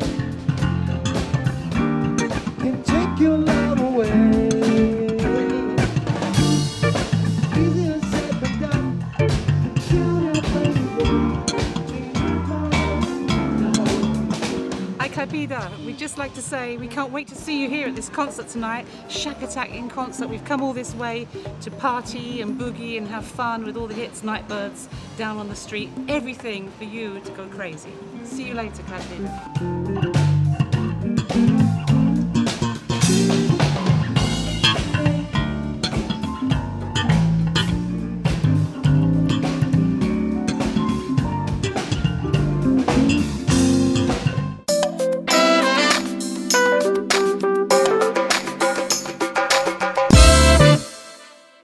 Thank you. Aikabida, we'd just like to say we can't wait to see you here at this concert tonight, Shakatak in concert. We've come all this way to party and boogie and have fun with all the hits, Nightbirds, Down on the Street, everything for you to go crazy. See you later, Kathleen. Thank